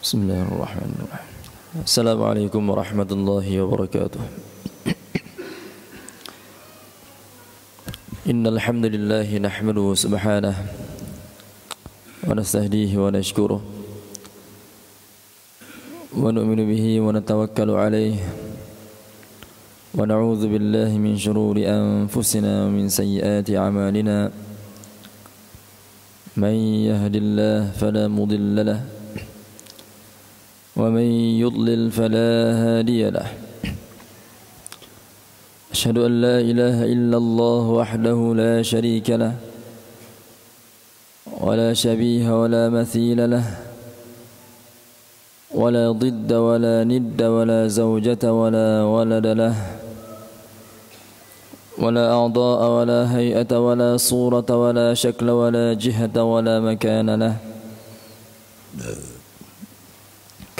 بسم الله الرحمن الرحيم السلام عليكم ورحمة الله وبركاته إن الحمد لله نحمده سبحانه ونستهديه ونشكره ونؤمن به ونتوكل عليه ونعوذ بالله من شرور أنفسنا ومن سيئات أعمالنا من يهد الله فلا مضل له ومن يضلل فلا هادي له. أشهد أن لا إله إلا الله وحده لا شريك له ولا شبيه ولا مثيل له ولا ضد ولا ند ولا زوجة ولا ولد له ولا أعضاء ولا هيئة ولا صورة ولا شكل ولا جهة ولا مكان له.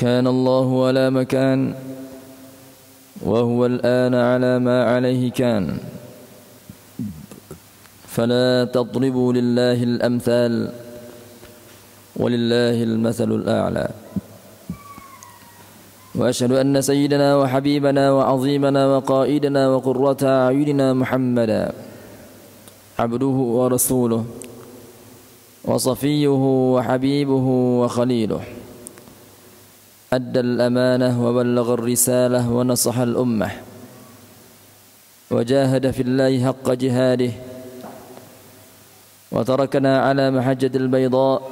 كان الله ولا مكان وهو الآن على ما عليه كان. فلا تضربوا لله الأمثال ولله المثل الأعلى. وأشهد أن سيدنا وحبيبنا وعظيمنا وقائدنا وقرة أعيننا محمدا عبده ورسوله وصفيه وحبيبه وخليله. أدى الأمانة وبلغ الرسالة ونصح الأمة. وجاهد في الله حق جهاده. وتركنا على محجة البيضاء.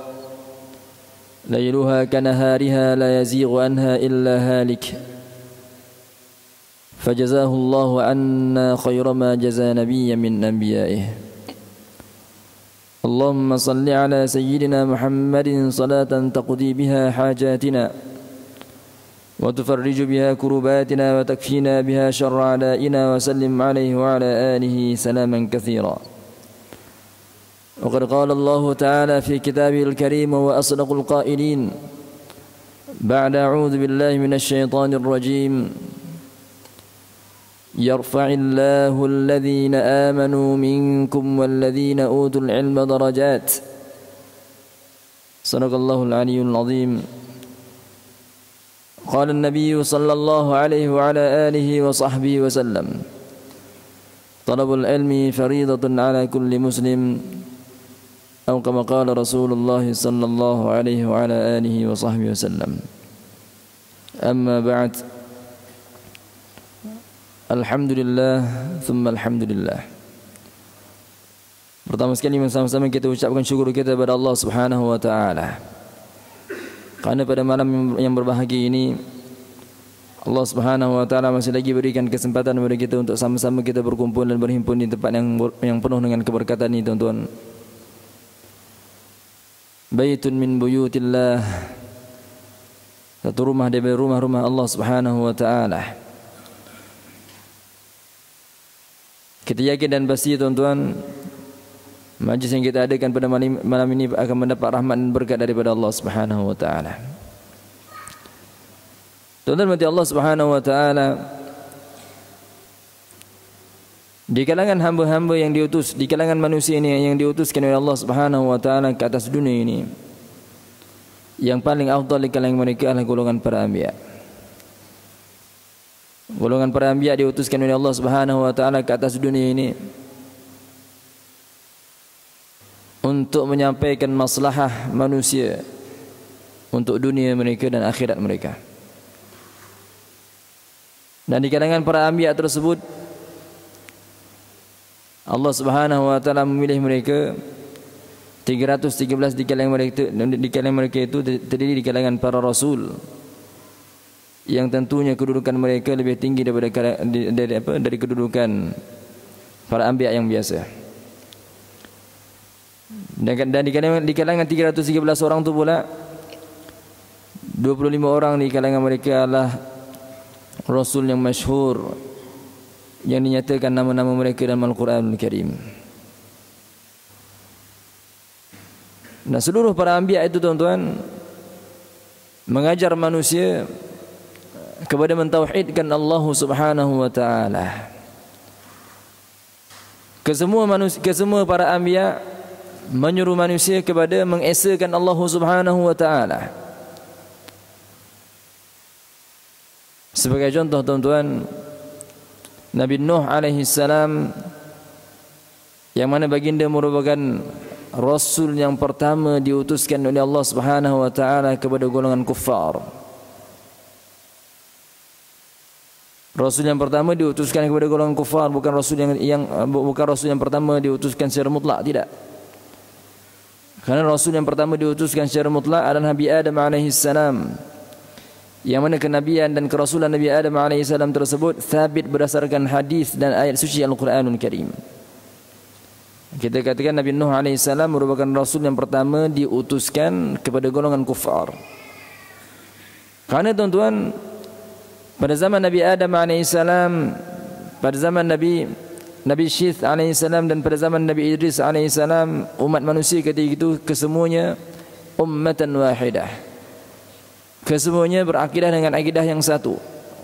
ليلها كنهارها لا يزيغ عنها إلا هالك. فجزاه الله عنا خير ما جزى نبيا من أنبيائه. اللهم صل على سيدنا محمد صلاة تقضي بها حاجاتنا. وتفرج بها كرباتنا وتكفينا بها شر أعدائنا وسلم عليه وعلى آله سلاما كثيرا. وقد قال الله تعالى في كتابه الكريم وأصدق القائلين بعد أعوذ بالله من الشيطان الرجيم. يرفع الله الذين آمنوا منكم والذين أوتوا العلم درجات. صدق الله العلي العظيم. قال النبي صلى الله عليه وعلى آله وصحبه وسلم طلب العلم فريضة على كل مسلم أو كما قال رسول الله صلى الله عليه وعلى آله وصحبه وسلم أما بعد الحمد لله ثم الحمد لله Pertama sekali sama-sama kita ucapkan syukur kita kepada Allah Subhanahu wa taala. Karena pada malam yang berbahagia ini Allah Subhanahu wa taala masih lagi berikan kesempatan kepada kita untuk sama-sama kita berkumpul dan berhimpun di tempat yang yang penuh dengan keberkatan ini tuan-tuan. Baitun min buyutillah. Satu rumah dari rumah-rumah Allah Subhanahu wa taala. Kita yakin dan pasti tuan-tuan Majlis yang kita adakan pada malam, ini akan mendapat rahmat dan berkat daripada Allah Subhanahu wa taala. Tuan-tuan Allah Subhanahu wa taala di kalangan hamba-hamba yang diutus, di kalangan manusia ini yang diutuskan oleh Allah Subhanahu wa taala ke atas dunia ini. Yang paling afdal di kalangan mereka adalah golongan para anbiya. Golongan para anbiya diutuskan oleh Allah Subhanahu wa taala ke atas dunia ini untuk menyampaikan maslahah manusia untuk dunia mereka dan akhirat mereka. Dan di kalangan para anbiya tersebut Allah Subhanahu wa taala memilih mereka 313 di kalangan mereka itu di kalangan mereka itu terdiri di kalangan para rasul yang tentunya kedudukan mereka lebih tinggi daripada dari apa dari kedudukan para anbiya yang biasa. Dan, dan di kalangan, di kalangan 313 orang itu pula 25 orang di kalangan mereka adalah Rasul yang masyhur Yang dinyatakan nama-nama mereka dalam Al-Quran Al-Karim Dan seluruh para ambiya itu tuan-tuan Mengajar manusia Kepada mentauhidkan Allah subhanahu wa ta'ala. Kesemua manusia, kesemua para ambiya menyuruh manusia kepada mengesakan Allah Subhanahu wa taala. Sebagai contoh tuan-tuan Nabi Nuh alaihi salam yang mana baginda merupakan rasul yang pertama diutuskan oleh Allah Subhanahu wa taala kepada golongan kufar. Rasul yang pertama diutuskan kepada golongan kufar bukan rasul yang yang bukan rasul yang pertama diutuskan secara mutlak tidak. Karena rasul yang pertama diutuskan secara mutlak adalah Nabi Adam alaihi salam. Yang mana kenabian dan kerasulan Nabi Adam alaihi salam tersebut sabit berdasarkan hadis dan ayat suci Al-Qur'anul Karim. Kita katakan Nabi Nuh alaihi salam merupakan rasul yang pertama diutuskan kepada golongan kufar. Karena tuan-tuan pada zaman Nabi Adam AS pada zaman Nabi Nabi Syith AS dan pada zaman Nabi Idris AS umat manusia ketika itu kesemuanya ummatan wahidah. Kesemuanya berakidah dengan akidah yang satu.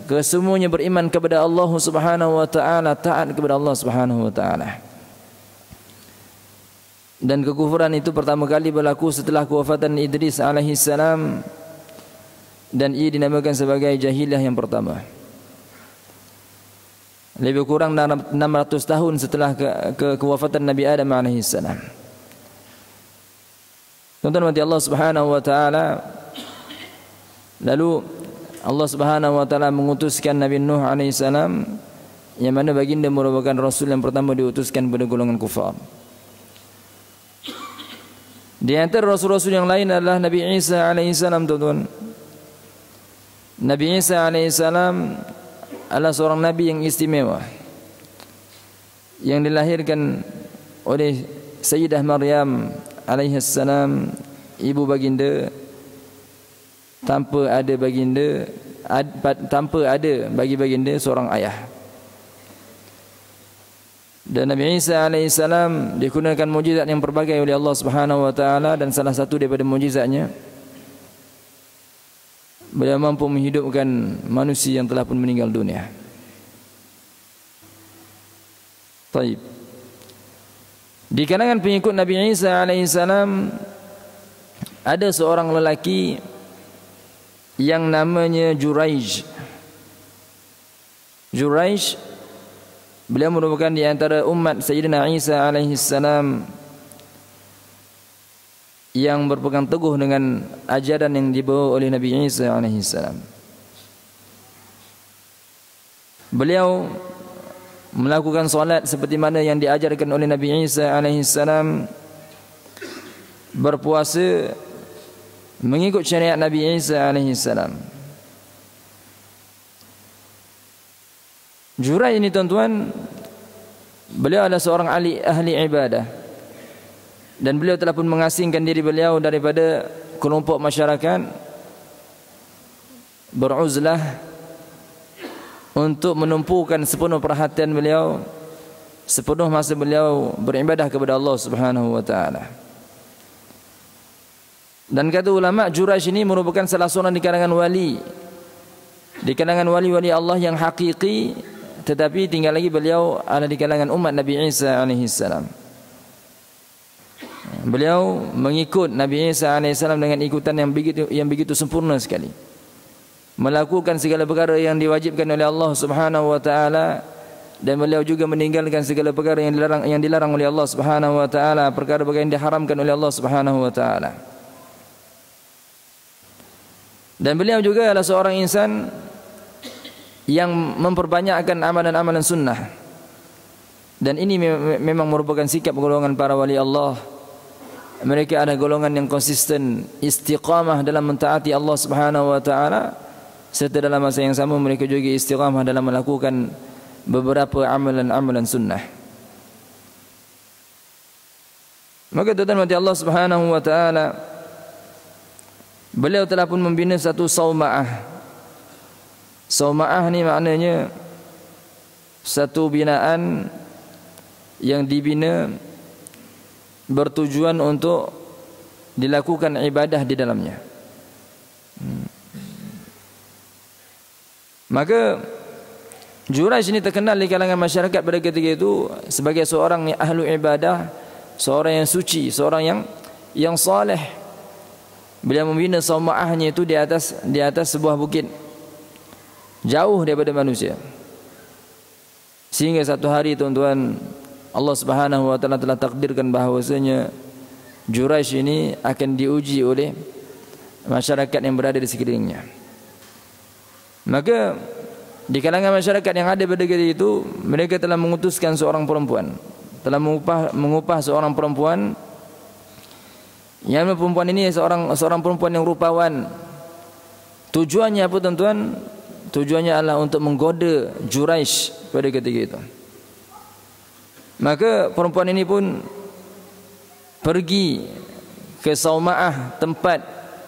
Kesemuanya beriman kepada Allah Subhanahu wa taala taat kepada Allah Subhanahu wa taala. Dan kekufuran itu pertama kali berlaku setelah kewafatan Idris alaihi salam dan ia dinamakan sebagai jahiliah yang pertama. Lebih kurang 600 tahun setelah ke, ke kewafatan Nabi Adam AS. Tuan-tuan Allah Subhanahu Wa Taala lalu Allah Subhanahu Wa Taala mengutuskan Nabi Nuh AS yang mana baginda merupakan Rasul yang pertama diutuskan pada golongan kufar. Di antara Rasul-Rasul yang lain adalah Nabi Isa AS tuan-tuan. Nabi Isa alaihissalam adalah seorang nabi yang istimewa. Yang dilahirkan oleh Sayyidah Maryam alaihissalam ibu baginda tanpa ada baginda ad, tanpa ada bagi baginda seorang ayah. Dan Nabi Isa alaihissalam digunakan mujizat yang berbagai oleh Allah Subhanahu wa taala dan salah satu daripada mujizatnya beliau mampu menghidupkan manusia yang telah pun meninggal dunia. Taib. Di kalangan pengikut Nabi Isa alaihissalam ada seorang lelaki yang namanya Juraij. Juraij beliau merupakan di antara umat Sayyidina Isa alaihissalam yang berpegang teguh dengan ajaran yang dibawa oleh Nabi Isa alaihissalam. Beliau melakukan solat seperti mana yang diajarkan oleh Nabi Isa alaihissalam berpuasa mengikut syariat Nabi Isa alaihissalam. Jurai ini tuan-tuan beliau adalah seorang ahli ahli ibadah dan beliau telah pun mengasingkan diri beliau daripada kelompok masyarakat beruzlah untuk menumpukan sepenuh perhatian beliau sepenuh masa beliau beribadah kepada Allah Subhanahu wa taala. Dan kata ulama Jurash ini merupakan salah seorang di kalangan wali di kalangan wali-wali Allah yang hakiki tetapi tinggal lagi beliau ada di kalangan umat Nabi Isa alaihi salam. Beliau mengikut Nabi Isa AS dengan ikutan yang begitu yang begitu sempurna sekali. Melakukan segala perkara yang diwajibkan oleh Allah Subhanahu wa taala dan beliau juga meninggalkan segala perkara yang dilarang yang dilarang oleh Allah Subhanahu wa taala, perkara-perkara yang diharamkan oleh Allah Subhanahu wa taala. Dan beliau juga adalah seorang insan yang memperbanyakkan amalan-amalan sunnah. Dan ini memang merupakan sikap golongan para wali Allah mereka ada golongan yang konsisten istiqamah dalam mentaati Allah Subhanahu wa taala serta dalam masa yang sama mereka juga istiqamah dalam melakukan beberapa amalan-amalan sunnah. Maka tuan-tuan mati Allah Subhanahu wa taala beliau telah pun membina satu saumaah. Saumaah ni maknanya satu binaan yang dibina bertujuan untuk dilakukan ibadah di dalamnya. Maka Juraj ini terkenal di kalangan masyarakat pada ketika itu sebagai seorang yang ahlu ibadah, seorang yang suci, seorang yang yang saleh. Beliau membina saumahnya itu di atas di atas sebuah bukit. jauh daripada manusia. Sehingga satu hari tuan-tuan Allah Subhanahu wa taala telah takdirkan bahawasanya Juraij ini akan diuji oleh masyarakat yang berada di sekelilingnya. Maka di kalangan masyarakat yang ada pada ketika itu mereka telah mengutuskan seorang perempuan. Telah mengupah mengupah seorang perempuan. Yang perempuan ini seorang seorang perempuan yang rupawan. Tujuannya apa tuan-tuan? Tujuannya adalah untuk menggoda Juraij pada ketika itu maka perempuan ini pun pergi ke Sauma'ah tempat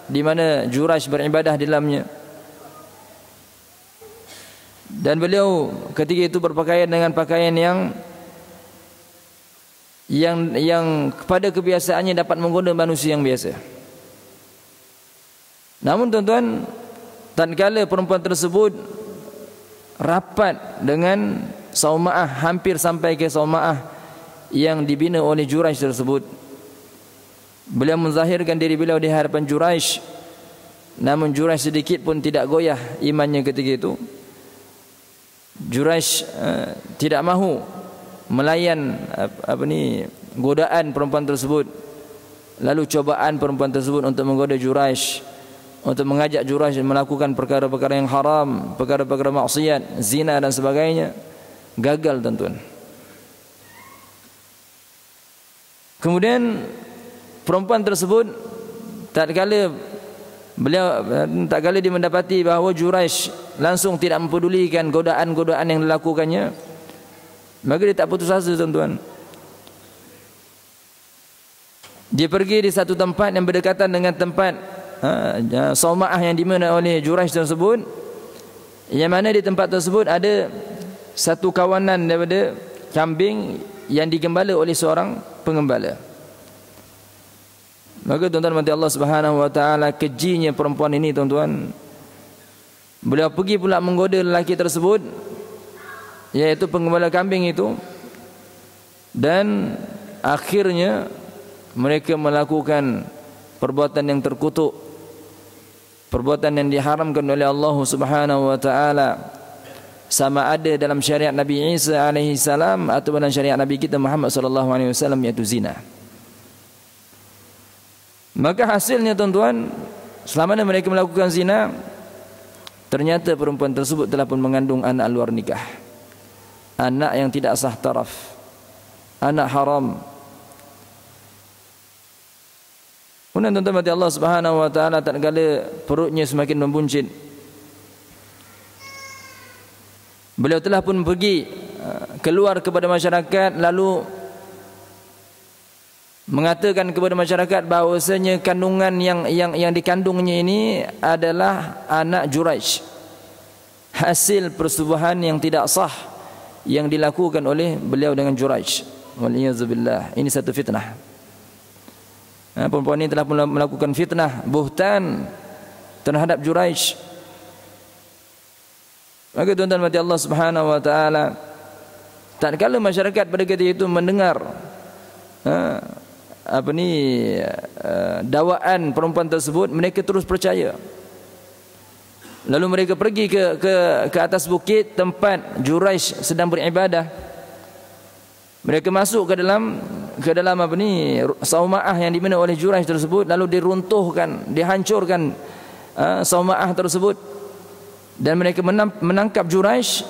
di mana Juraij beribadah di dalamnya dan beliau ketika itu berpakaian dengan pakaian yang yang yang kepada kebiasaannya dapat menggoda manusia yang biasa. Namun tuan-tuan, tatkala perempuan tersebut rapat dengan Sauma'ah hampir sampai ke Sauma'ah yang dibina oleh Juraij tersebut. Beliau menzahirkan diri beliau di hadapan Juraij. Namun Juraij sedikit pun tidak goyah imannya ketika itu. Juraij uh, tidak mahu melayan apa ni godaan perempuan tersebut lalu cobaan perempuan tersebut untuk menggoda Juraij untuk mengajak Juraij melakukan perkara-perkara yang haram perkara-perkara maksiat zina dan sebagainya gagal tuan-tuan. Kemudian perempuan tersebut tak kala beliau tak kala dia mendapati bahawa Juraij langsung tidak mempedulikan godaan-godaan yang dilakukannya maka dia tak putus asa tuan-tuan. Dia pergi di satu tempat yang berdekatan dengan tempat ha, Sauma'ah yang dimana oleh Juraij tersebut yang mana di tempat tersebut ada satu kawanan daripada kambing yang digembala oleh seorang pengembala. Maka tuan-tuan mati Allah subhanahu wa ta'ala kejinya perempuan ini tuan-tuan. Beliau pergi pula menggoda lelaki tersebut yaitu pengembala kambing itu. Dan akhirnya mereka melakukan perbuatan yang terkutuk perbuatan yang diharamkan oleh Allah Subhanahu wa taala sama ada dalam syariat Nabi Isa alaihi salam atau dalam syariat Nabi kita Muhammad sallallahu alaihi wasallam iaitu zina maka hasilnya tuan-tuan selama mereka melakukan zina Ternyata perempuan tersebut telah pun mengandung anak luar nikah. Anak yang tidak sah taraf. Anak haram. Kemudian tuan-tuan Allah Subhanahu wa taala tak kala perutnya semakin membuncit. Beliau telah pun pergi uh, keluar kepada masyarakat lalu mengatakan kepada masyarakat bahawasanya kandungan yang yang yang dikandungnya ini adalah anak Juraij hasil persetubuhan yang tidak sah yang dilakukan oleh beliau dengan Juraij waliyazubillah ini satu fitnah. Ha, perempuan ini telah melakukan fitnah buhtan terhadap Juraij maka tuan-tuan mati Allah subhanahu wa ta'ala tak kala masyarakat pada ketika itu mendengar ha, apa ni uh, dakwaan perempuan tersebut mereka terus percaya. Lalu mereka pergi ke ke ke atas bukit tempat Juraij sedang beribadah. Mereka masuk ke dalam ke dalam apa ni saumaah yang dimana oleh Juraij tersebut lalu diruntuhkan dihancurkan uh, saumaah tersebut dan mereka menangkap Juraij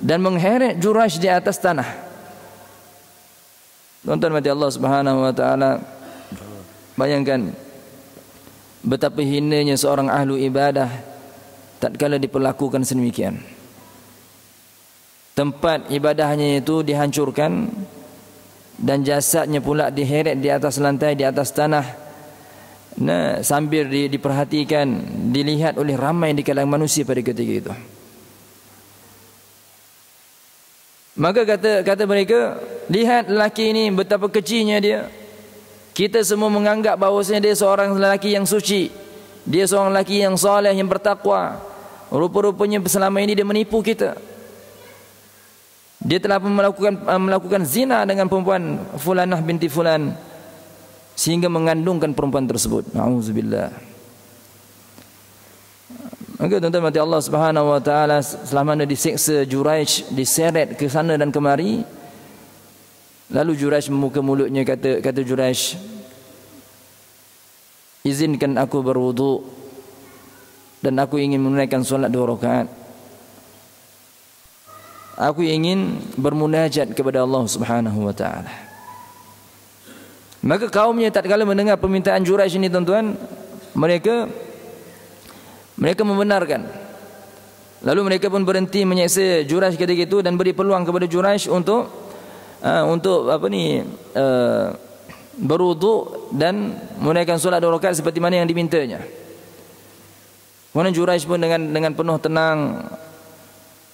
dan mengheret Juraij di atas tanah Tuan-tuan mati Allah Subhanahu wa taala bayangkan betapa hinanya seorang ahlu ibadah tatkala diperlakukan sedemikian. Tempat ibadahnya itu dihancurkan dan jasadnya pula diheret di atas lantai di atas tanah. Nah, sambil di, diperhatikan, dilihat oleh ramai di kalangan manusia pada ketika itu. Maka kata kata mereka, lihat lelaki ini betapa kecilnya dia. Kita semua menganggap bahawasanya dia seorang lelaki yang suci. Dia seorang lelaki yang soleh, yang bertakwa. Rupa-rupanya selama ini dia menipu kita. Dia telah melakukan melakukan zina dengan perempuan Fulanah binti Fulan sehingga mengandungkan perempuan tersebut. Nauzubillah. Maka tuan-tuan mati Allah Subhanahu wa taala selama mana disiksa Juraij diseret ke sana dan kemari lalu Juraij membuka mulutnya kata kata Juraij izinkan aku berwudu dan aku ingin menunaikan solat dua rakaat aku ingin bermunajat kepada Allah Subhanahu wa taala maka kaumnya tak kala mendengar permintaan Juraij ini tuan-tuan mereka mereka membenarkan. Lalu mereka pun berhenti menyeksa Juraij ketika itu dan beri peluang kepada Juraij untuk uh, untuk apa ni uh, berwudu dan menunaikan solat dua rakaat seperti mana yang dimintanya. Kemudian Juraij pun dengan dengan penuh tenang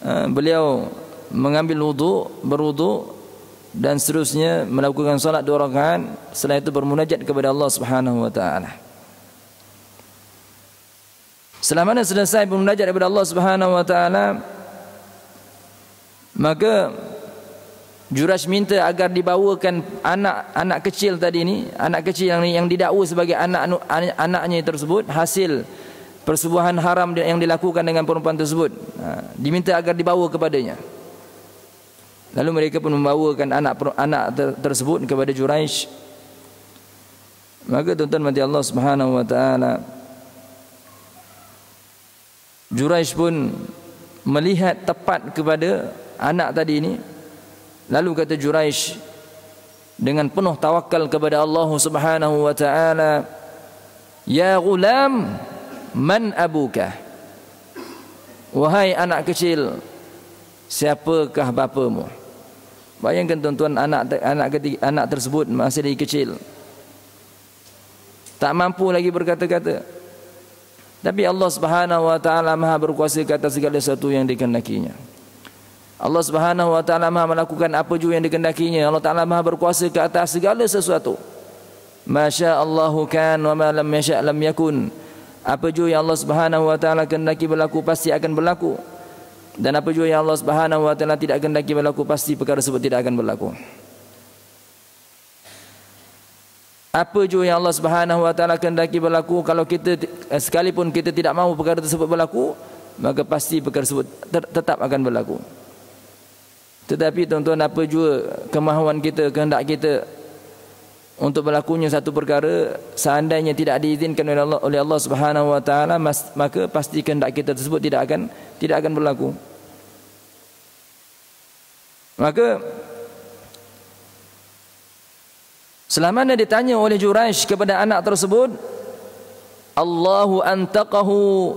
uh, beliau mengambil wudu, berwudu dan seterusnya melakukan solat dua rakaat setelah itu bermunajat kepada Allah Subhanahu wa taala. Selama mana selesai bermunajat kepada Allah Subhanahu wa taala maka Juraj minta agar dibawakan anak-anak kecil tadi ni, anak kecil yang yang didakwa sebagai anak anaknya tersebut hasil persubuhan haram yang dilakukan dengan perempuan tersebut. Ha, diminta agar dibawa kepadanya. Lalu mereka pun membawakan anak anak tersebut kepada Juraish. Maka tuan-tuan mati Allah Subhanahu wa taala Juraish pun melihat tepat kepada anak tadi ini. Lalu kata Juraish dengan penuh tawakal kepada Allah Subhanahu wa taala, "Ya gulam, man abuka?" Wahai anak kecil, siapakah bapamu? Bayangkan tuan-tuan anak anak ketiga, anak tersebut masih lagi kecil. Tak mampu lagi berkata-kata. Tapi Allah Subhanahu wa taala Maha berkuasa ke atas segala sesuatu yang dikehendakinya. Allah Subhanahu wa taala Maha melakukan apa jua yang dikehendakinya. Allah Taala Maha berkuasa ke atas segala sesuatu. Masya Allahu kan wa ma lam yasha lam yakun. Apa jua yang Allah Subhanahu wa taala kehendaki berlaku pasti akan berlaku. Dan apa jua yang Allah Subhanahu wa taala tidak kehendaki berlaku pasti perkara tersebut tidak akan berlaku. apa jua yang Allah Subhanahu wa taala kehendaki berlaku kalau kita eh, sekalipun kita tidak mahu perkara tersebut berlaku maka pasti perkara tersebut tetap akan berlaku tetapi tuan-tuan apa jua kemahuan kita kehendak kita untuk berlakunya satu perkara seandainya tidak diizinkan oleh Allah oleh Allah Subhanahu wa taala maka pasti kehendak kita tersebut tidak akan tidak akan berlaku maka Selama mana ditanya oleh Juraish kepada anak tersebut Allahu antaqahu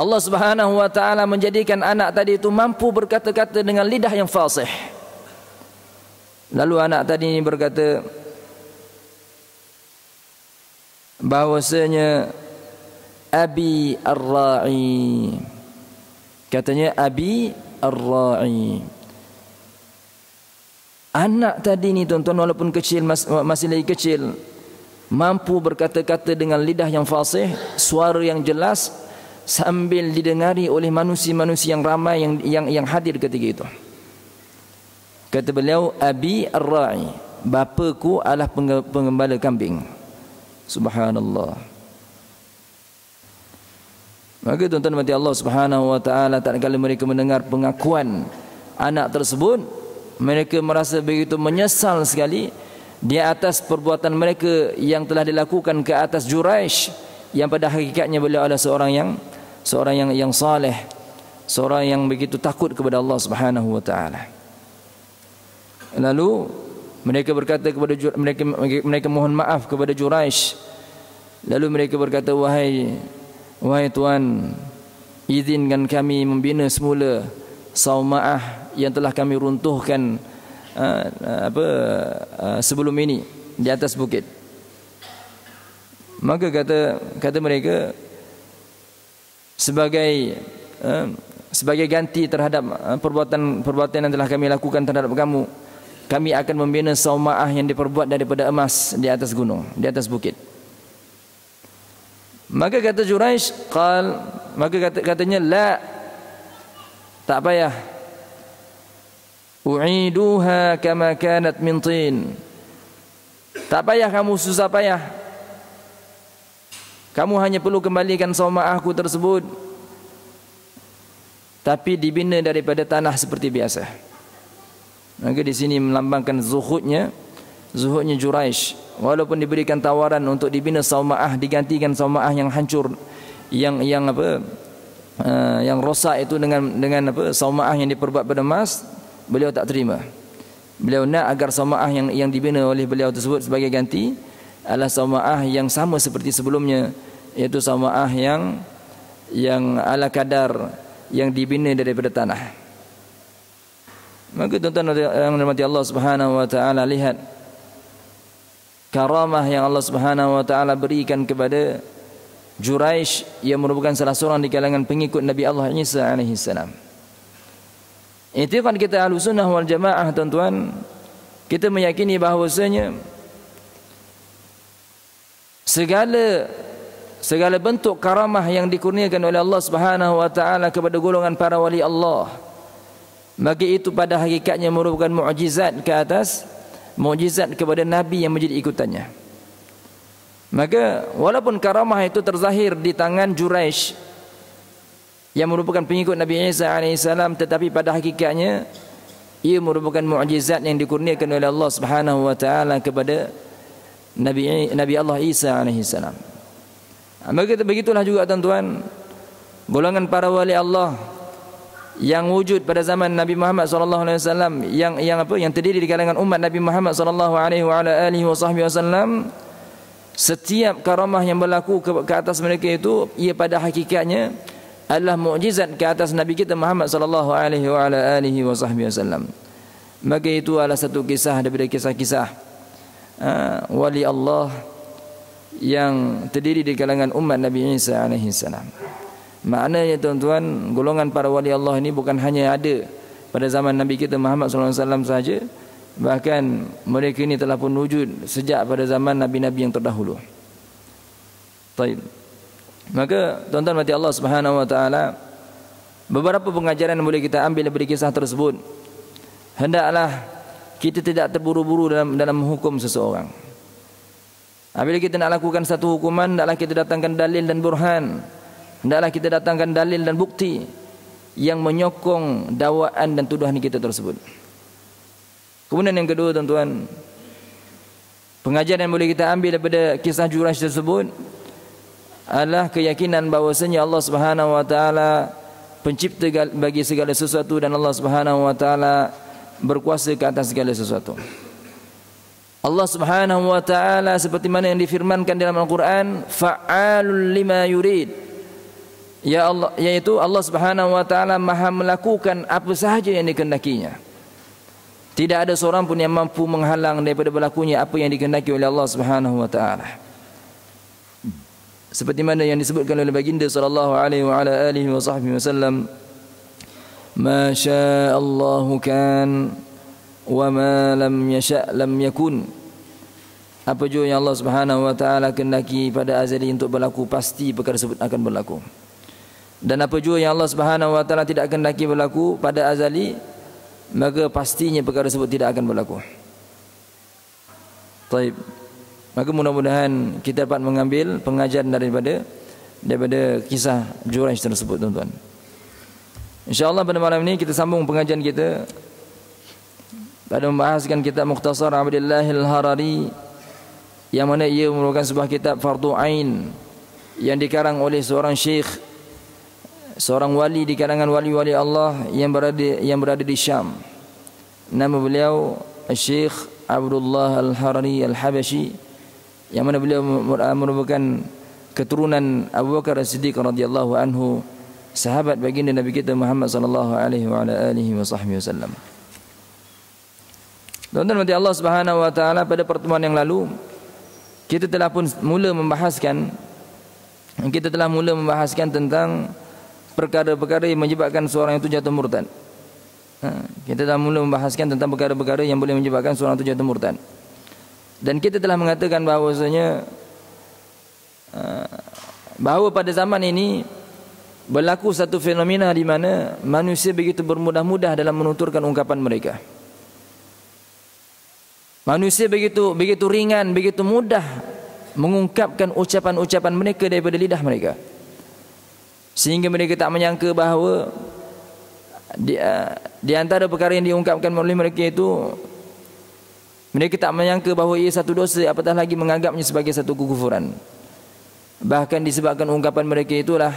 Allah Subhanahu wa taala menjadikan anak tadi itu mampu berkata-kata dengan lidah yang fasih. Lalu anak tadi ini berkata bahwasanya abi ar-ra'i katanya abi ar-ra'i Anak tadi ni tuan-tuan walaupun kecil masih lagi kecil mampu berkata-kata dengan lidah yang fasih, suara yang jelas sambil didengari oleh manusia-manusia yang ramai yang yang yang hadir ketika itu. Kata beliau Abi Ar-Ra'i, bapaku adalah pengembala kambing. Subhanallah. Maka tuan-tuan mati Allah Subhanahu wa taala tak kala mereka mendengar pengakuan anak tersebut mereka merasa begitu menyesal sekali di atas perbuatan mereka yang telah dilakukan ke atas Juraish yang pada hakikatnya beliau adalah seorang yang seorang yang yang saleh seorang yang begitu takut kepada Allah Subhanahu wa taala lalu mereka berkata kepada mereka mereka mohon maaf kepada Juraish lalu mereka berkata wahai wahai tuan izinkan kami membina semula Sauma'ah yang telah kami runtuhkan uh, apa uh, sebelum ini di atas bukit. Maka kata kata mereka sebagai uh, sebagai ganti terhadap perbuatan-perbuatan yang telah kami lakukan terhadap kamu, kami akan membina saumaah yang diperbuat daripada emas di atas gunung, di atas bukit. Maka kata Juraish, qal, maka kata, katanya la tak payah U'iduha kama kanat min tin. Tak payah kamu susah payah. Kamu hanya perlu kembalikan sauma'ahku tersebut tapi dibina daripada tanah seperti biasa. Maka di sini melambangkan zuhudnya zuhudnya Juraish walaupun diberikan tawaran untuk dibina sauma'ah digantikan sauma'ah yang hancur yang yang apa uh, yang rosak itu dengan dengan apa sauma'ah yang diperbuat pada emas beliau tak terima. Beliau nak agar sauma'ah yang yang dibina oleh beliau tersebut sebagai ganti adalah sauma'ah yang sama seperti sebelumnya iaitu sauma'ah yang yang ala kadar yang dibina daripada tanah. Maka tuan-tuan yang dirahmati Allah Subhanahu wa taala lihat karamah yang Allah Subhanahu wa taala berikan kepada Juraish yang merupakan salah seorang di kalangan pengikut Nabi Allah Isa alaihi salam. Itu kan kita Ahlussunnah wal Jamaah tuan-tuan kita meyakini bahawasanya segala segala bentuk karamah yang dikurniakan oleh Allah Subhanahu wa taala kepada golongan para wali Allah maka itu pada hakikatnya merupakan mukjizat ke atas mukjizat kepada nabi yang menjadi ikutannya. Maka walaupun karamah itu terzahir di tangan Juraish yang merupakan pengikut Nabi Isa alaihissalam tetapi pada hakikatnya ia merupakan mukjizat yang dikurniakan oleh Allah Subhanahu wa taala kepada Nabi Nabi Allah Isa alaihissalam Maka begitulah juga tuan-tuan golongan para wali Allah yang wujud pada zaman Nabi Muhammad sallallahu alaihi wasallam yang yang apa yang terdiri di kalangan umat Nabi Muhammad sallallahu alaihi wasallam setiap karamah yang berlaku ke, ke atas mereka itu ia pada hakikatnya adalah mukjizat ke atas Nabi kita Muhammad sallallahu alaihi wasallam maka itu adalah satu kisah daripada kisah-kisah uh, wali Allah yang terdiri di kalangan umat Nabi Isa alaihi salam. Maknanya tuan-tuan, golongan para wali Allah ini bukan hanya ada pada zaman Nabi kita Muhammad alaihi wasallam saja, bahkan mereka ini telah pun wujud sejak pada zaman nabi-nabi yang terdahulu. Baik. Maka tuan-tuan mati Allah Subhanahu wa taala beberapa pengajaran yang boleh kita ambil dari kisah tersebut. Hendaklah kita tidak terburu-buru dalam dalam menghukum seseorang. Apabila kita nak lakukan satu hukuman, hendaklah kita datangkan dalil dan burhan. Hendaklah kita datangkan dalil dan bukti yang menyokong dakwaan dan tuduhan kita tersebut. Kemudian yang kedua tuan-tuan, pengajaran yang boleh kita ambil daripada kisah Juraj tersebut adalah keyakinan bahawasanya Allah Subhanahu wa taala pencipta bagi segala sesuatu dan Allah Subhanahu wa taala berkuasa ke atas segala sesuatu. Allah Subhanahu wa taala seperti mana yang difirmankan dalam Al-Qur'an fa'alul lima yurid ya Allah yaitu Allah Subhanahu wa taala Maha melakukan apa sahaja yang dikehendakinya. Tidak ada seorang pun yang mampu menghalang daripada berlakunya apa yang dikehendaki oleh Allah Subhanahu wa taala. Seperti mana yang disebutkan oleh baginda sallallahu alaihi wa ala alihi wa sahbihi wasallam ma syaa Allah kan wa ma lam yasha lam yakun. Apa jua yang Allah Subhanahu wa taala kehendaki pada azali untuk berlaku pasti perkara tersebut akan berlaku dan apa jua yang Allah Subhanahu wa taala tidak kehendaki berlaku pada azali maka pastinya perkara tersebut tidak akan berlaku Baik. Maka mudah-mudahan kita dapat mengambil pengajaran daripada daripada kisah Juraij tersebut tuan-tuan. Insya-Allah pada malam ini kita sambung pengajian kita pada membahaskan kitab Mukhtasar Abdullah Al-Harari yang mana ia merupakan sebuah kitab fardu ain yang dikarang oleh seorang syekh seorang wali di kalangan wali-wali Allah yang berada yang berada di Syam. Nama beliau Syekh Abdullah Al-Harari Al-Habashi yang mana beliau merupakan keturunan Abu Bakar As-Siddiq radhiyallahu anhu sahabat baginda Nabi kita Muhammad sallallahu alaihi wa alihi wasallam. Tuan-tuan Allah Subhanahu wa taala pada pertemuan yang lalu kita telah pun mula membahaskan kita telah mula membahaskan tentang perkara-perkara yang menyebabkan seorang itu jatuh murtad. Ha, kita telah mula membahaskan tentang perkara-perkara yang boleh menyebabkan seorang itu jatuh murtad. Dan kita telah mengatakan bahawasanya ha, bahawa pada zaman ini berlaku satu fenomena di mana manusia begitu bermudah-mudah dalam menuturkan ungkapan mereka. Manusia begitu begitu ringan, begitu mudah mengungkapkan ucapan-ucapan mereka daripada lidah mereka sehingga mereka tak menyangka bahawa di, uh, di antara perkara yang diungkapkan oleh mereka itu mereka tak menyangka bahawa ia satu dosa apatah lagi menganggapnya sebagai satu kekufuran bahkan disebabkan ungkapan mereka itulah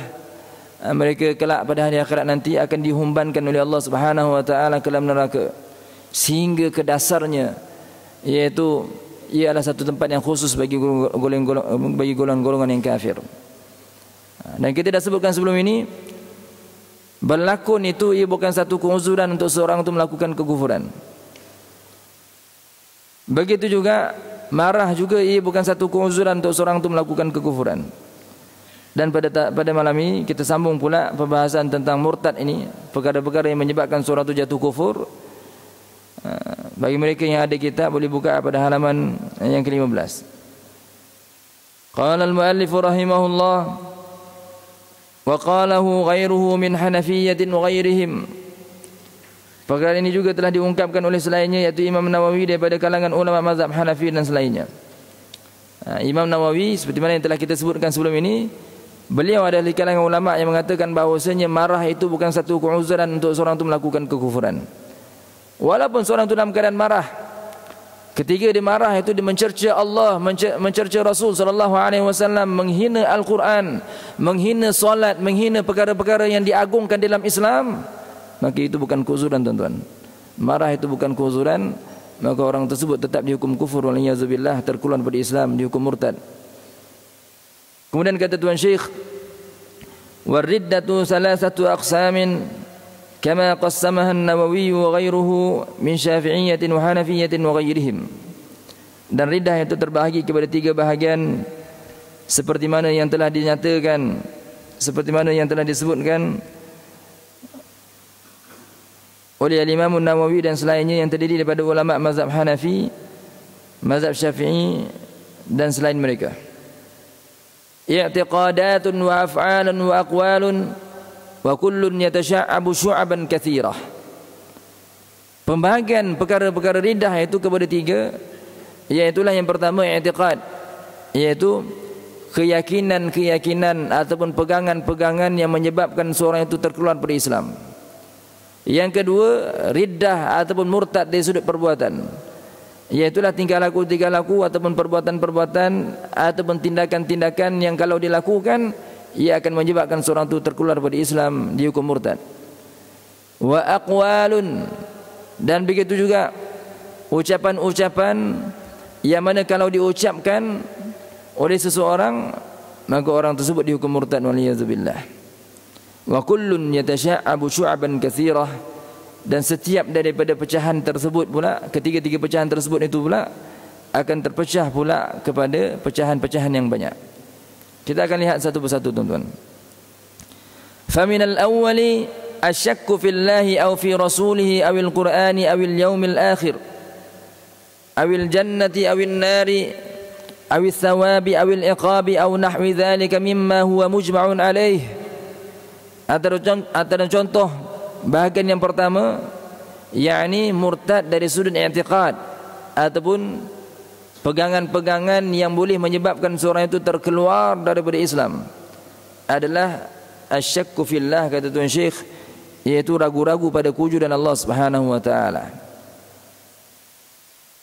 uh, mereka kelak pada hari akhirat nanti akan dihumbankan oleh Allah Subhanahu wa taala ke dalam neraka sehingga ke dasarnya iaitu ia adalah satu tempat yang khusus bagi golongan bagi golongan yang kafir. Dan kita dah sebutkan sebelum ini berlakon itu ia bukan satu keuzuran untuk seorang untuk melakukan kekufuran. Begitu juga marah juga ia bukan satu keuzuran untuk seorang untuk melakukan kekufuran. Dan pada pada malam ini kita sambung pula pembahasan tentang murtad ini, perkara-perkara yang menyebabkan seorang itu jatuh kufur. Bagi mereka yang ada kitab boleh buka pada halaman yang ke-15. Qala al-muallif rahimahullah ghairuhu min hanafiyyatin wa ghairihim. Perkara ini juga telah diungkapkan oleh selainnya yaitu Imam Nawawi daripada kalangan ulama mazhab Hanafi dan selainnya. Ha, Imam Nawawi seperti mana yang telah kita sebutkan sebelum ini Beliau adalah di kalangan ulama yang mengatakan bahawasanya marah itu bukan satu keuzuran untuk seorang itu melakukan kekufuran. Walaupun seorang itu dalam keadaan marah Ketika dia marah itu dia mencerca Allah Mencerca Rasul SAW Menghina Al-Quran Menghina solat Menghina perkara-perkara yang diagungkan dalam Islam. Maka itu bukan kuzuran tuan-tuan. Marah itu bukan kuzuran Maka orang tersebut tetap dihukum kufur Waliyazubillah terkeluar pada Islam Dihukum murtad. Kemudian kata Tuan Syekh Warriddatu salah satu aksamin كما قسمها النووي وغيره من شافعية وحنفية وغيرهم dan ridah itu terbahagi kepada tiga bahagian seperti mana yang telah dinyatakan seperti mana yang telah disebutkan oleh Imam Nawawi dan selainnya yang terdiri daripada ulama mazhab Hanafi mazhab Syafi'i dan selain mereka i'tiqadatun wa af'alun wa aqwalun wa kullun yatasha'abu syu'aban kathirah. Pembahagian perkara-perkara ridah itu kepada tiga iaitu yang pertama i'tiqad iaitu keyakinan-keyakinan ataupun pegangan-pegangan yang menyebabkan seorang itu terkeluar dari Islam. Yang kedua riddah ataupun murtad dari sudut perbuatan. Iaitulah tingkah laku tingkah laku ataupun perbuatan-perbuatan ataupun tindakan-tindakan yang kalau dilakukan ia akan menyebabkan seorang itu terkeluar dari Islam dihukum murtad. Wa aqwalun. Dan begitu juga ucapan-ucapan yang mana kalau diucapkan oleh seseorang maka orang tersebut dihukum murtad waliyazubillah. Wa kullun yatasha'abu syu'aban katsirah dan setiap daripada pecahan tersebut pula ketiga-tiga pecahan tersebut itu pula akan terpecah pula kepada pecahan-pecahan yang banyak kita akan lihat satu persatu tuan-tuan. Famin al-awwali asyakku fillahi aw fi rasulihi aw al-Qur'ani aw al-yawmil akhir aw al-jannati aw an-nari aw al-thawabi aw al-iqabi aw nahwi dhalika mimma huwa mujma'un alayh. Antara contoh bahagian yang pertama yakni murtad dari sudut i'tiqad ataupun pegangan-pegangan yang boleh menyebabkan seorang itu terkeluar daripada Islam adalah asyakku fillah kata Tuan Syekh iaitu ragu-ragu pada kewujudan Allah Subhanahu wa taala.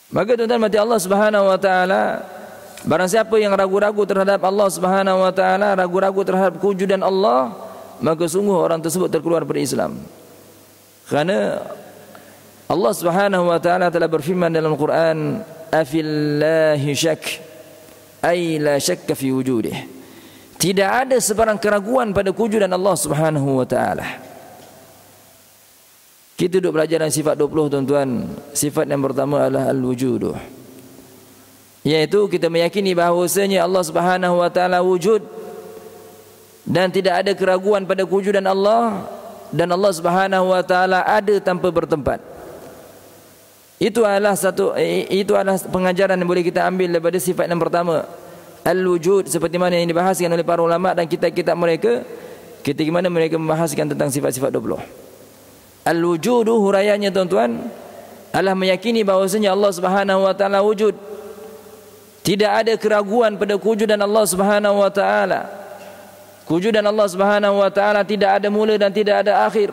Maka tuan-tuan mati Allah Subhanahu wa taala barang siapa yang ragu-ragu terhadap Allah Subhanahu wa taala, ragu-ragu terhadap kewujudan Allah, maka sungguh orang tersebut terkeluar dari Islam. Kerana Allah Subhanahu wa taala telah berfirman dalam Al-Quran afillahi syak. Ay la syakka fi wujudih tidak ada sebarang keraguan pada kewujudan Allah Subhanahu wa taala. Kita duduk belajar dalam sifat 20 tuan-tuan. Sifat yang pertama adalah al-wujud yaitu kita meyakini bahawasanya Allah Subhanahu wa taala wujud dan tidak ada keraguan pada kewujudan Allah dan Allah Subhanahu wa taala ada tanpa bertempat itu adalah satu itu adalah pengajaran yang boleh kita ambil daripada sifat yang pertama al-wujud seperti mana yang dibahaskan oleh para ulama dan kitab-kitab mereka ketika mana mereka membahaskan tentang sifat-sifat 20. Al-wujud huraiannya tuan-tuan adalah meyakini bahawasanya Allah Subhanahu wa taala wujud. Tidak ada keraguan pada kewujudan Allah Subhanahu wa taala. Kewujudan Allah Subhanahu wa taala tidak ada mula dan tidak ada akhir.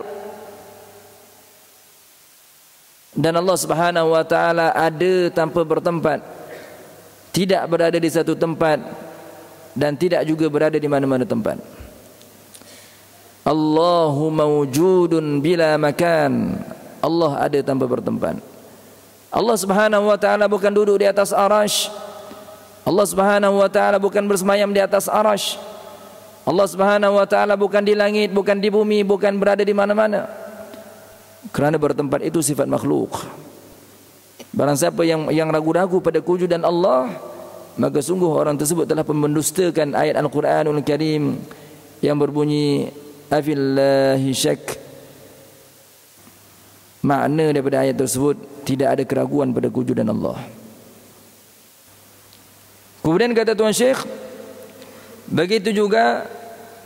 Dan Allah Subhanahu wa taala ada tanpa bertempat. Tidak berada di satu tempat dan tidak juga berada di mana-mana tempat. Allahu mawjudun bila makan. Allah ada tanpa bertempat. Allah Subhanahu wa taala bukan duduk di atas arasy Allah Subhanahu wa taala bukan bersemayam di atas arasy. Allah Subhanahu wa taala bukan di langit, bukan di bumi, bukan berada di mana-mana. Kerana bertempat itu sifat makhluk. Barang siapa yang yang ragu-ragu pada kewujudan Allah, maka sungguh orang tersebut telah mendustakan ayat Al-Quranul Karim yang berbunyi afillahi syak. Makna daripada ayat tersebut tidak ada keraguan pada kewujudan Allah. Kemudian kata Tuan Syekh Begitu juga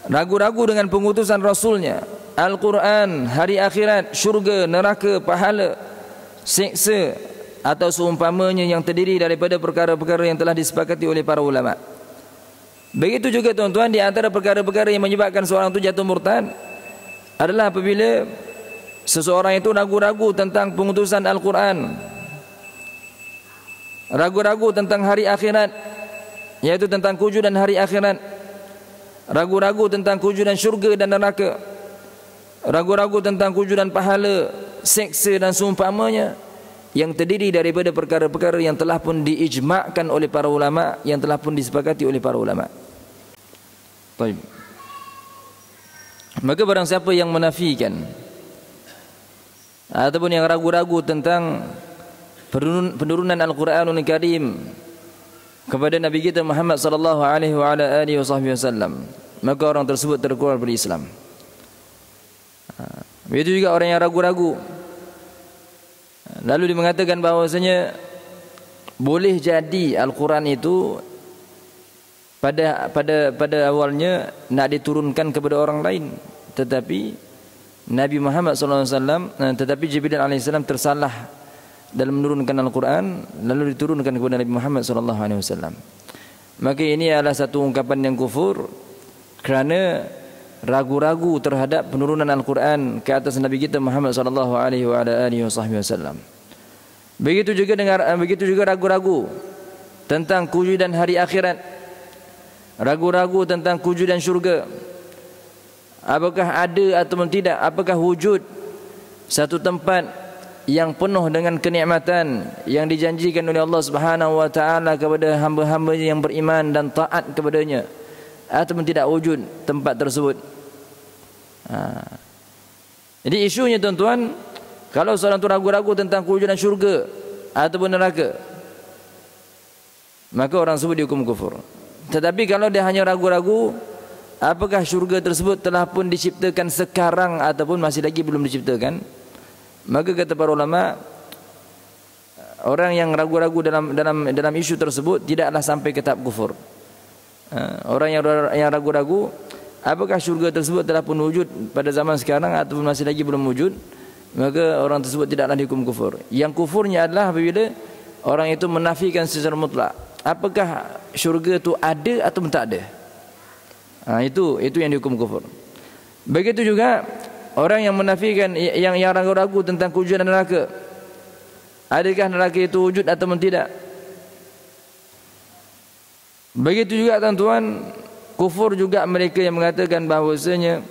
Ragu-ragu dengan pengutusan Rasulnya Al-Quran, hari akhirat, syurga, neraka, pahala Seksa Atau seumpamanya yang terdiri daripada perkara-perkara yang telah disepakati oleh para ulama. Begitu juga tuan-tuan Di antara perkara-perkara yang menyebabkan seorang itu jatuh murtad Adalah apabila Seseorang itu ragu-ragu tentang pengutusan Al-Quran. Ragu-ragu tentang hari akhirat yaitu tentang kewujudan hari akhirat. Ragu-ragu tentang kewujudan syurga dan neraka ragu-ragu tentang kewujudan pahala seksa dan seumpamanya yang terdiri daripada perkara-perkara yang telah pun diijma'kan oleh para ulama yang telah pun disepakati oleh para ulama. Baik. Maka barang siapa yang menafikan ataupun yang ragu-ragu tentang penurunan Al-Quranul Karim kepada Nabi kita Muhammad sallallahu alaihi wasallam maka orang tersebut terkeluar dari Islam begitu juga orang yang ragu-ragu lalu dia mengatakan bahawasanya boleh jadi Al-Quran itu pada pada pada awalnya nak diturunkan kepada orang lain tetapi Nabi Muhammad alaihi wasallam tetapi Jibril salam tersalah dalam menurunkan Al-Quran lalu diturunkan kepada Nabi Muhammad wasallam. Maka ini adalah satu ungkapan yang kufur kerana ragu-ragu terhadap penurunan Al-Quran ke atas Nabi kita Muhammad sallallahu alaihi wasallam. Begitu juga dengan begitu juga ragu-ragu tentang kewujudan hari akhirat. Ragu-ragu tentang kewujudan syurga. Apakah ada atau tidak? Apakah wujud satu tempat yang penuh dengan kenikmatan yang dijanjikan oleh Allah Subhanahu wa taala kepada hamba-hamba yang beriman dan taat kepadanya ataupun tidak wujud tempat tersebut. Ha. Jadi isunya tuan-tuan kalau seorang tu ragu-ragu tentang kewujudan syurga ataupun neraka maka orang tersebut dihukum kufur. Tetapi kalau dia hanya ragu-ragu apakah syurga tersebut telah pun diciptakan sekarang ataupun masih lagi belum diciptakan? Maka kata para ulama orang yang ragu-ragu dalam dalam dalam isu tersebut tidaklah sampai ke tahap kufur. Ha, orang yang yang ragu-ragu apakah syurga tersebut telah pun wujud pada zaman sekarang ataupun masih lagi belum wujud maka orang tersebut tidaklah dihukum kufur. Yang kufurnya adalah apabila orang itu menafikan secara mutlak. Apakah syurga itu ada atau tak ada? Ha, itu itu yang dihukum kufur. Begitu juga Orang yang menafikan yang yang ragu-ragu tentang kewujudan neraka. Adakah neraka itu wujud atau tidak? Begitu juga tuan-tuan, kufur juga mereka yang mengatakan bahawasanya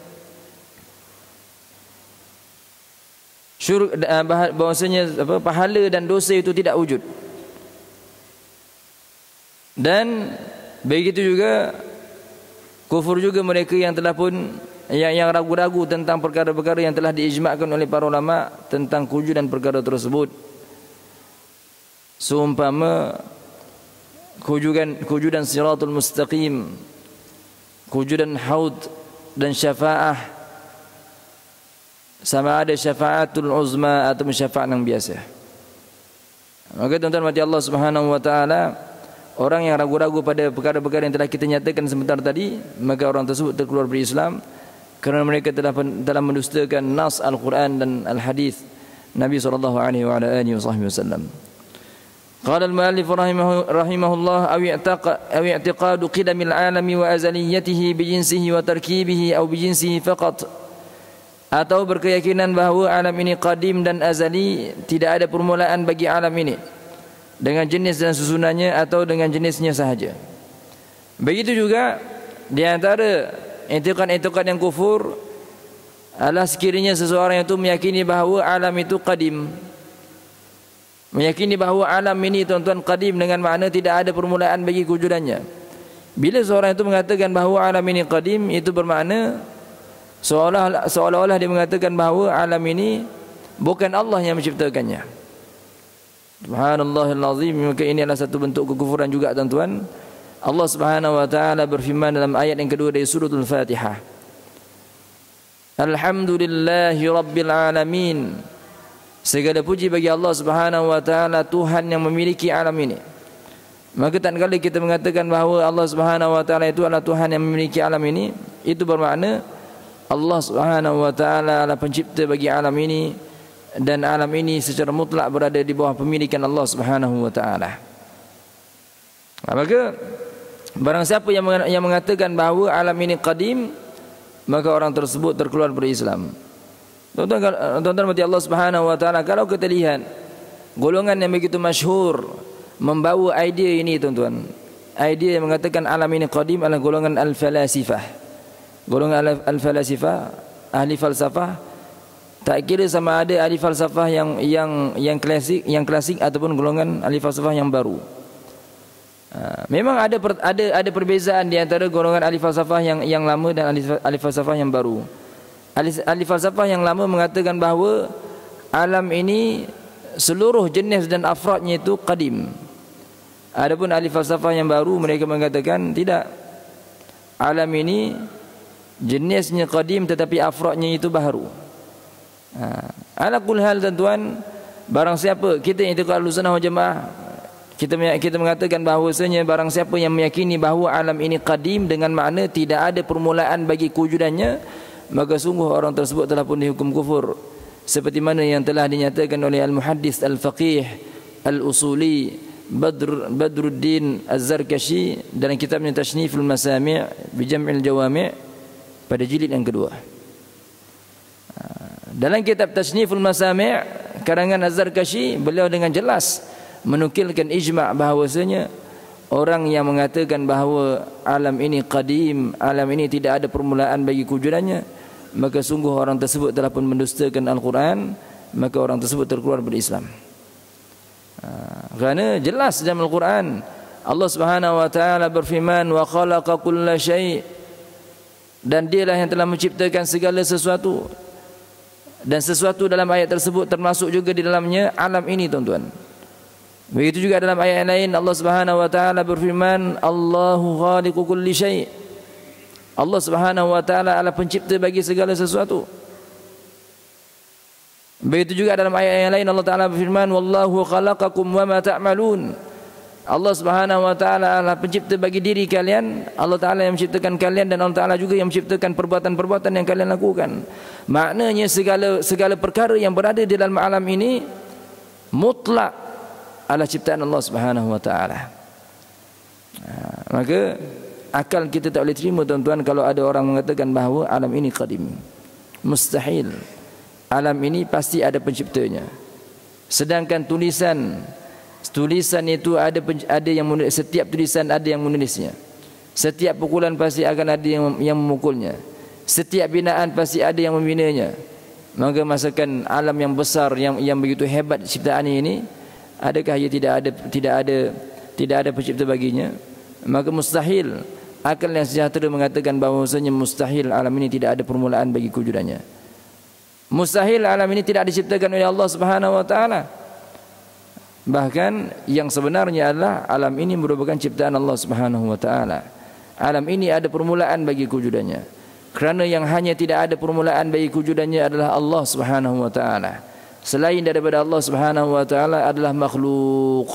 syurga eh, bahawasanya apa pahala dan dosa itu tidak wujud. Dan begitu juga kufur juga mereka yang telah pun yang yang ragu-ragu tentang perkara-perkara yang telah diijma'kan oleh para ulama tentang kewujudan perkara tersebut seumpama kewujudan kewujudan siratul mustaqim kewujudan haud dan syafaah sama ada syafaatul uzma atau syafaat yang biasa maka tuan-tuan mati Allah Subhanahu wa taala orang yang ragu-ragu pada perkara-perkara yang telah kita nyatakan sebentar tadi maka orang tersebut terkeluar dari Islam kerana mereka telah telah mendustakan nas Al-Quran dan Al-Hadis Nabi sallallahu alaihi wasallam. قال المؤلف رحمه, رحمه الله أو اعتقاد, أو اعتقاد قدم العالم وأزليته بجنسه وتركيبه أو بجنسه فقط atau berkeyakinan bahawa alam ini qadim dan azali tidak ada permulaan bagi alam ini dengan jenis dan susunannya atau dengan jenisnya sahaja begitu juga di antara etikad-etikad yang kufur adalah sekiranya seseorang itu meyakini bahawa alam itu qadim meyakini bahawa alam ini tuan-tuan qadim dengan makna tidak ada permulaan bagi kewujudannya. Bila seorang itu mengatakan bahawa alam ini qadim itu bermakna seolah seolah-olah dia mengatakan bahawa alam ini bukan Allah yang menciptakannya. Subhanallahil maka ini adalah satu bentuk kekufuran juga tuan-tuan. Allah Subhanahu wa taala berfirman dalam ayat yang kedua dari surah Al-Fatihah Alhamdulillahi rabbil alamin Segala puji bagi Allah Subhanahu wa taala Tuhan yang memiliki alam ini Maka tak kali kita mengatakan bahawa Allah Subhanahu wa taala itu adalah Tuhan yang memiliki alam ini Itu bermakna Allah Subhanahu wa taala adalah pencipta bagi alam ini dan alam ini secara mutlak berada di bawah pemilikan Allah Subhanahu wa taala. Maka barang siapa yang yang mengatakan bahawa alam ini qadim maka orang tersebut terkeluar dari Islam. Tuan-tuan tuan-tuan Allah Subhanahu wa taala kalau kita lihat golongan yang begitu masyhur membawa idea ini tuan-tuan. Idea yang mengatakan alam ini qadim adalah golongan al-falasifah. Golongan al-falasifah ahli falsafah tak kira sama ada ahli falsafah yang yang yang klasik yang klasik ataupun golongan ahli falsafah yang baru. Ha, memang ada ada ada perbezaan di antara golongan ahli falsafah yang yang lama dan ahli falsafah yang baru ahli, falsafah yang lama mengatakan bahawa alam ini seluruh jenis dan afradnya itu qadim adapun ahli falsafah yang baru mereka mengatakan tidak alam ini jenisnya qadim tetapi afrodnya itu baru. Ha. Ala kul hal tuan-tuan, barang siapa kita yang itikad Ahlussunnah wal Jamaah kita kita mengatakan bahawasanya barang siapa yang meyakini bahawa alam ini qadim dengan makna tidak ada permulaan bagi kewujudannya maka sungguh orang tersebut telah pun dihukum kufur seperti mana yang telah dinyatakan oleh al-muhaddis al-faqih al-usuli Badr Badruddin Az-Zarkashi dalam kitabnya Tashniful Masami' bi Jam'il Jawami' pada jilid yang kedua. Dalam kitab Tasniful Masami' karangan Azhar Kashi beliau dengan jelas menukilkan ijma' bahawasanya orang yang mengatakan bahawa alam ini qadim, alam ini tidak ada permulaan bagi kewujudannya, maka sungguh orang tersebut telah pun mendustakan Al-Quran, maka orang tersebut terkeluar dari Islam. Ha, kerana jelas dalam Al-Quran Allah Subhanahu wa taala berfirman wa khalaqa kulla syai' dan dialah yang telah menciptakan segala sesuatu. Dan sesuatu dalam ayat tersebut termasuk juga di dalamnya alam ini tuan-tuan. Begitu juga dalam ayat lain Allah Subhanahu wa taala berfirman Allahu khaliqu kulli syai Allah Subhanahu wa taala adalah pencipta bagi segala sesuatu begitu juga dalam ayat yang lain Allah taala berfirman wallahu khalaqakum wama ta'malun ta Allah Subhanahu wa taala adalah pencipta bagi diri kalian. Allah taala yang menciptakan kalian dan Allah taala juga yang menciptakan perbuatan-perbuatan yang kalian lakukan. Maknanya segala segala perkara yang berada di dalam alam ini mutlak adalah ciptaan Allah Subhanahu wa taala. Ha, maka akal kita tak boleh terima tuan-tuan kalau ada orang mengatakan bahawa alam ini qadim. Mustahil. Alam ini pasti ada penciptanya. Sedangkan tulisan tulisan itu ada ada yang menulis, setiap tulisan ada yang menulisnya setiap pukulan pasti akan ada yang yang memukulnya setiap binaan pasti ada yang membinanya maka masakan alam yang besar yang yang begitu hebat ciptaan ini adakah ia tidak ada tidak ada tidak ada pencipta baginya maka mustahil akal yang sejahtera mengatakan bahawasanya mustahil alam ini tidak ada permulaan bagi kewujudannya mustahil alam ini tidak diciptakan oleh Allah Subhanahu wa taala Bahkan yang sebenarnya adalah alam ini merupakan ciptaan Allah Subhanahu wa taala. Alam ini ada permulaan bagi kewujudannya. Kerana yang hanya tidak ada permulaan bagi kewujudannya adalah Allah Subhanahu wa taala. Selain daripada Allah Subhanahu wa taala adalah makhluk.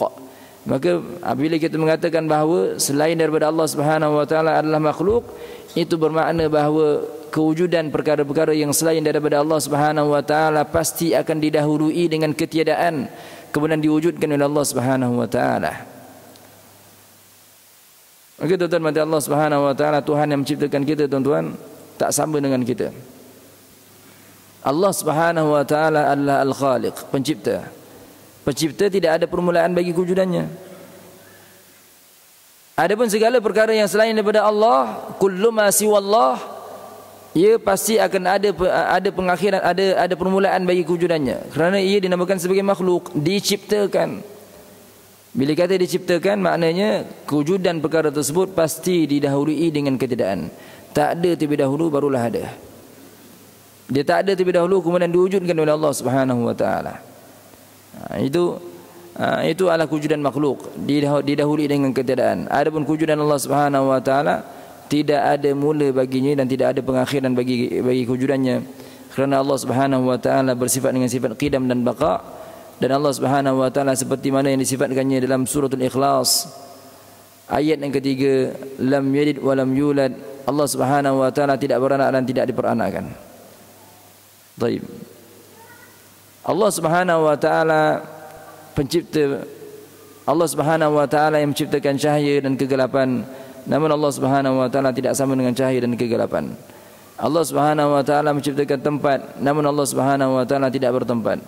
Maka apabila kita mengatakan bahawa selain daripada Allah Subhanahu wa taala adalah makhluk, itu bermakna bahawa kewujudan perkara-perkara yang selain daripada Allah Subhanahu wa taala pasti akan didahului dengan ketiadaan kemudian diwujudkan oleh Allah Subhanahu wa taala. Maka tuan-tuan mati Allah Subhanahu wa taala Tuhan yang menciptakan kita tuan-tuan tak sama dengan kita. Allah Subhanahu wa taala adalah Al-Khaliq, pencipta. Pencipta tidak ada permulaan bagi kewujudannya. Adapun segala perkara yang selain daripada Allah, kullu ma siwallah, ia pasti akan ada ada pengakhiran, ada ada permulaan bagi kewujudannya. Kerana ia dinamakan sebagai makhluk, diciptakan. Bila kata diciptakan, maknanya kewujudan perkara tersebut pasti didahului dengan ketidakadaan. Tak ada terlebih dahulu barulah ada. Dia tak ada terlebih dahulu kemudian diwujudkan oleh Allah Subhanahu wa taala. Ha, itu ha, itu adalah kewujudan makhluk didahului dengan ketiadaan. Adapun kewujudan Allah Subhanahu wa taala tidak ada mula baginya dan tidak ada pengakhiran bagi bagi kewujudannya. Kerana Allah Subhanahu wa taala bersifat dengan sifat qidam dan baqa dan Allah Subhanahu wa taala seperti mana yang disifatkannya dalam suratul ikhlas ayat yang ketiga lam yalid wa lam yulad Allah Subhanahu wa taala tidak beranak dan tidak diperanakkan. Baik. Allah Subhanahu wa taala pencipta Allah Subhanahu wa taala yang menciptakan cahaya dan kegelapan. Namun Allah Subhanahu wa taala tidak sama dengan cahaya dan kegelapan. Allah Subhanahu wa taala menciptakan tempat, namun Allah Subhanahu wa taala tidak bertempat.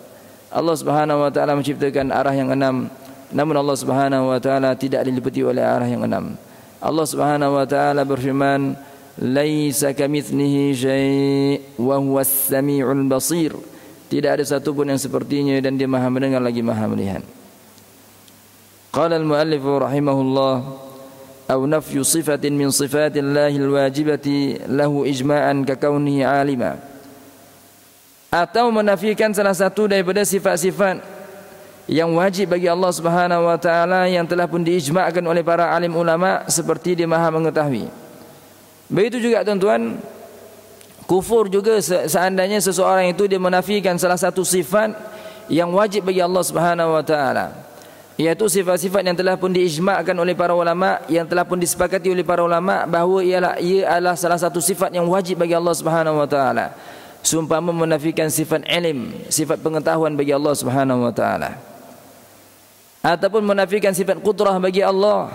Allah Subhanahu wa taala menciptakan arah yang enam, namun Allah Subhanahu wa taala tidak diliputi oleh arah yang enam. Allah Subhanahu wa taala berfirman, "Laisa kamitslihi syai' wa huwas samiul basir." Tidak ada satu pun yang sepertinya dan dia Maha mendengar lagi Maha melihat. Qala al-muallif rahimahullah aw nafyu sifatin min sifatillahi al-wajibati lahu ijma'an ka kaunihi 'alima. Atau menafikan salah satu daripada sifat-sifat yang wajib bagi Allah Subhanahu wa taala yang telah pun diijma'kan oleh para alim ulama seperti dia Maha mengetahui. Begitu juga tuan-tuan kufur juga seandainya seseorang itu dia menafikan salah satu sifat yang wajib bagi Allah Subhanahu wa taala yaitu sifat-sifat yang telah pun diijma'kan oleh para ulama yang telah pun disepakati oleh para ulama bahawa ialah ia adalah salah satu sifat yang wajib bagi Allah Subhanahu wa taala. Sumpah menafikan sifat ilm, sifat pengetahuan bagi Allah Subhanahu wa taala ataupun menafikan sifat qudrah bagi Allah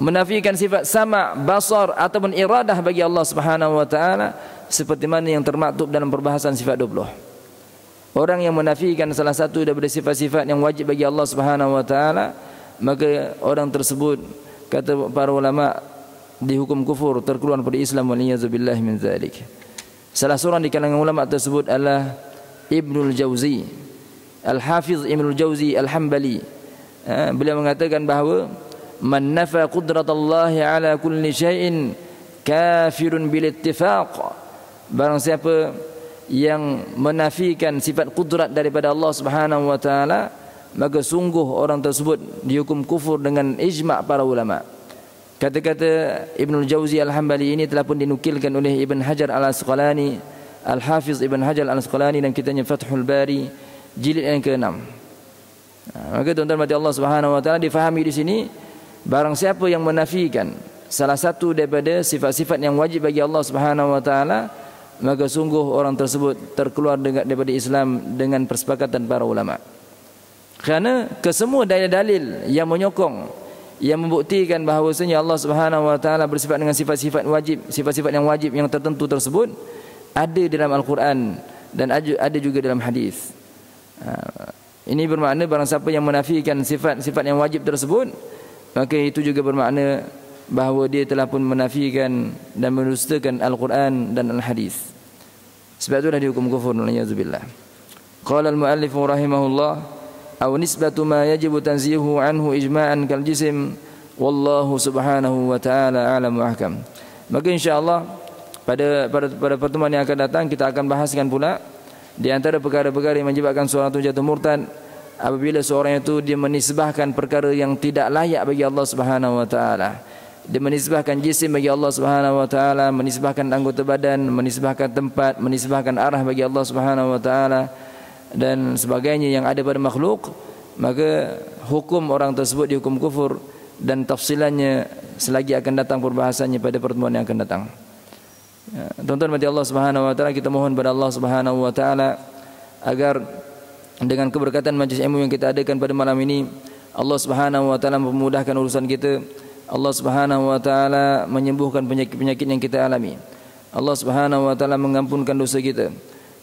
menafikan sifat sama basar ataupun iradah bagi Allah Subhanahu wa taala seperti mana yang termaktub dalam perbahasan sifat 20 orang yang menafikan salah satu daripada sifat-sifat yang wajib bagi Allah Subhanahu wa taala maka orang tersebut kata para ulama dihukum kufur terkeluar dari Islam wal billah min zalik. Salah seorang di kalangan ulama tersebut adalah Ibnul Jauzi Al-Hafiz Ibnul Jauzi Al-Hambali ha, beliau mengatakan bahawa man nafa qudratallahi ala kulli syai'in kafirun bil ittifaq barang siapa yang menafikan sifat kudrat daripada Allah Subhanahu wa taala maka sungguh orang tersebut dihukum kufur dengan ijma' para ulama. Kata-kata Ibnu Jauzi Al-Hambali ini telah pun dinukilkan oleh Ibn Hajar Al-Asqalani Al-Hafiz Ibn Hajar Al-Asqalani dan kitabnya Fathul Bari jilid yang ke-6 Ha, maka tuan-tuan mati Allah Subhanahu wa taala difahami di sini barang siapa yang menafikan salah satu daripada sifat-sifat yang wajib bagi Allah Subhanahu wa taala maka sungguh orang tersebut terkeluar daripada Islam dengan persepakatan para ulama. Kerana kesemua dalil-dalil yang menyokong yang membuktikan bahawasanya Allah Subhanahu wa taala bersifat dengan sifat-sifat wajib, sifat-sifat yang wajib yang tertentu tersebut ada dalam Al-Quran dan ada juga dalam hadis. Ha, ini bermakna barang siapa yang menafikan sifat-sifat yang wajib tersebut maka itu juga bermakna bahawa dia telah pun menafikan dan mendustakan Al-Quran dan Al-Hadis. Sebab itulah dihukum kufur na'udzubillah. Qala al-muallif rahimahullah aw nisbatu ma yajibu tanzihu anhu ijma'an kal jism wallahu subhanahu wa ta'ala a'lam wa ahkam. Maka insya-Allah pada pada pada pertemuan yang akan datang kita akan bahaskan pula di antara perkara-perkara yang menyebabkan seorang itu jatuh murtad apabila seorang itu dia menisbahkan perkara yang tidak layak bagi Allah Subhanahu wa taala. Dia menisbahkan jisim bagi Allah Subhanahu wa taala, menisbahkan anggota badan, menisbahkan tempat, menisbahkan arah bagi Allah Subhanahu wa taala dan sebagainya yang ada pada makhluk, maka hukum orang tersebut dihukum kufur dan tafsilannya selagi akan datang perbahasannya pada pertemuan yang akan datang. Ya, tuan-tuan mati Allah Subhanahu wa taala kita mohon kepada Allah Subhanahu wa taala agar dengan keberkatan majlis ilmu yang kita adakan pada malam ini Allah Subhanahu wa taala memudahkan urusan kita Allah Subhanahu wa taala menyembuhkan penyakit-penyakit yang kita alami. Allah Subhanahu wa taala mengampunkan dosa kita.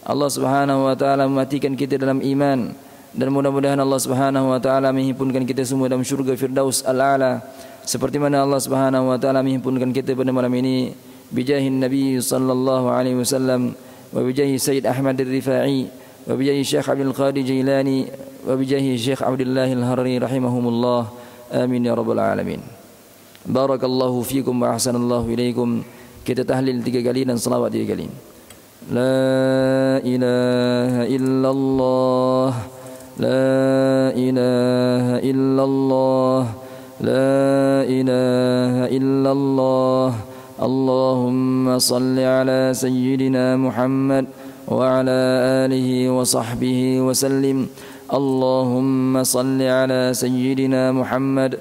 Allah Subhanahu wa taala mematikan kita dalam iman dan mudah-mudahan Allah Subhanahu wa taala menghimpunkan kita semua dalam syurga Firdaus Al-Ala seperti mana Allah Subhanahu wa taala menghimpunkan kita pada malam ini bijahin Nabi sallallahu alaihi wasallam wa bijahi Sayyid Ahmad Ar-Rifai wa bijahi Syekh Abdul Qadir Jailani wa bijahi Syekh Abdullah Al-Harri rahimahumullah amin ya rabbal alamin بارك الله فيكم وأحسن الله إليكم kita tahlil tiga kali dan salawat tiga kali La ilaha illallah La ilaha illallah La ilaha illallah Allahumma salli ala sayyidina Muhammad وعلى آله وصحبه وسلم اللهم صل على سيدنا محمد